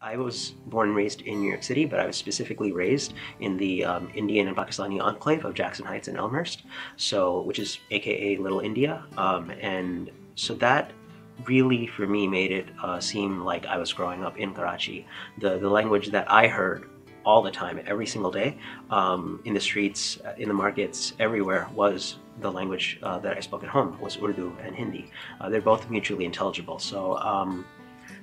I was born and raised in New York City, but I was specifically raised in the um, Indian and Pakistani enclave of Jackson Heights and Elmhurst, so which is AKA Little India, um, and so that really for me made it uh, seem like I was growing up in Karachi. The the language that I heard all the time, every single day, um, in the streets, uh, in the markets, everywhere was the language uh, that I spoke at home was Urdu and Hindi. Uh, they're both mutually intelligible, so um,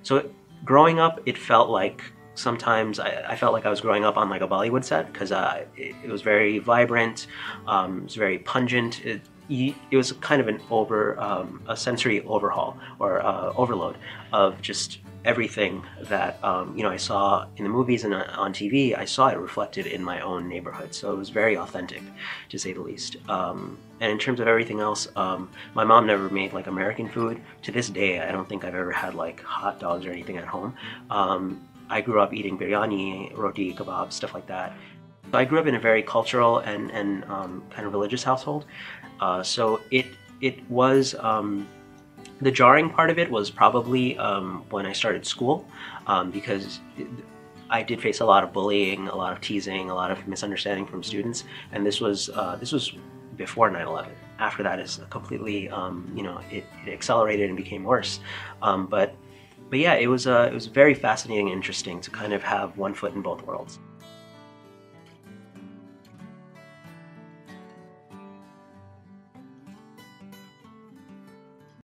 so growing up, it felt like sometimes I, I, felt like I was growing up on like a Bollywood set because uh, it, it, was very vibrant, um, it was very pungent. It, it was kind of an over um, a sensory overhaul or uh, overload of just everything that um, you know I saw in the movies and uh, on TV. I saw it reflected in my own neighborhood, so it was very authentic, to say the least. Um, and in terms of everything else, um, my mom never made like American food. To this day, I don't think I've ever had like hot dogs or anything at home. Um, I grew up eating biryani, roti, kebab, stuff like that. So I grew up in a very cultural and, and um, kind of religious household. Uh, so it it was um, the jarring part of it was probably um, when I started school um, because I did face a lot of bullying, a lot of teasing, a lot of misunderstanding from students, and this was uh, this was before 9/11. After that is completely um, you know it, it, accelerated and became worse, um, but but yeah, it was uh, it was very fascinating and interesting to kind of have one foot in both worlds.